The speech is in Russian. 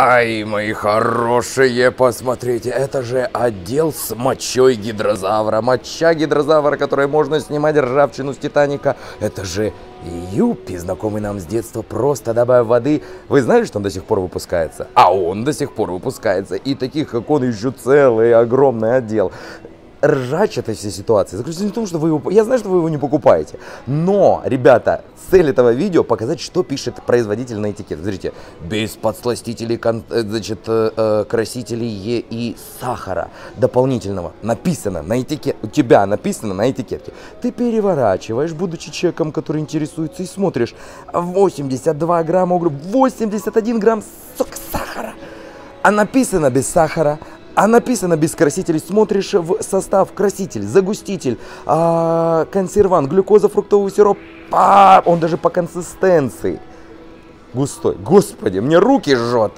Ай, мои хорошие, посмотрите, это же отдел с мочой гидрозавра. Моча гидрозавра, которой можно снимать ржавчину с Титаника. Это же Юпи, знакомый нам с детства, просто добавив воды. Вы знали, что он до сих пор выпускается? А он до сих пор выпускается. И таких, как он, еще целый огромный отдел ржач этой всей ситуации заключается не в том, что вы его... Я знаю, что вы его не покупаете. Но, ребята, цель этого видео показать, что пишет производитель на этикетке. Смотрите, без подсластителей, кон... Э, значит, э, э, красителей Е и сахара дополнительного. Написано на этикетке. У тебя написано на этикетке. Ты переворачиваешь, будучи человеком, который интересуется, и смотришь. 82 грамма угля, 81 грамм сахара. А написано без сахара, а написано без красителей. Смотришь в состав краситель, загуститель, а, консервант, глюкоза, фруктовый сироп. А, он даже по консистенции густой. Господи, мне руки жжет.